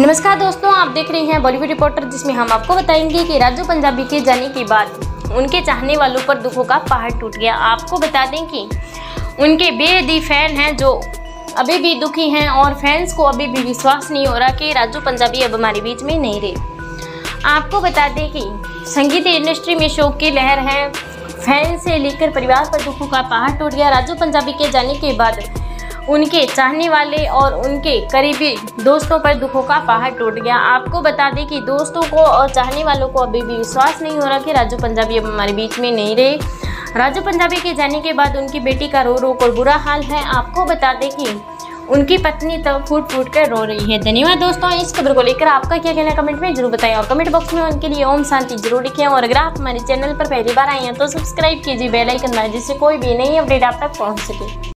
नमस्कार दोस्तों, आप देख रहे हैं बॉलीवुड रिपोर्टर जिसमें हम आपको बताएँगे कि राजू पंजाबी के जाने के बाद उनके चाहने वालों पर दुखों का पहाड़ टूट गया। आपको बता दें कि उनके बेहदी फ़ैन हैं जो अभी भी दुखी हैं और फैंस को अभी भी विश्वास नहीं हो रहा कि राजू पंजाबी अब हमारे बीच में नहीं रहे। आपको बता दें कि संगीत इंडस्ट्री में शोक की लहर है। फ़ैन से लेकर परिवार पर दुखों का पहाड़ टूट गया। राजू पंजाबी के जाने के बाद उनके चाहने वाले और उनके करीबी दोस्तों पर दुखों का पहाड़ टूट गया। आपको बता दें कि दोस्तों को और चाहने वालों को अभी भी विश्वास नहीं हो रहा कि राजू पंजाबी अब हमारे बीच में नहीं रहे। राजू पंजाबी के जाने के बाद उनकी बेटी का रो रो कर बुरा हाल है। आपको बता दें कि उनकी पत्नी तो फूट फूट कर रो रही है। धन्यवाद दोस्तों, इस खबर को लेकर आपका क्या कहना कमेंट में ज़रूर बताएँ और कमेंट बॉक्स में उनके लिए ओम शांति ज़रूर लिखें। और अगर आप हमारे चैनल पर पहली बार आए हैं तो सब्सक्राइब कीजिए, बेल आइकन जिससे कोई भी नई अपडेट आप तक पहुँच सके।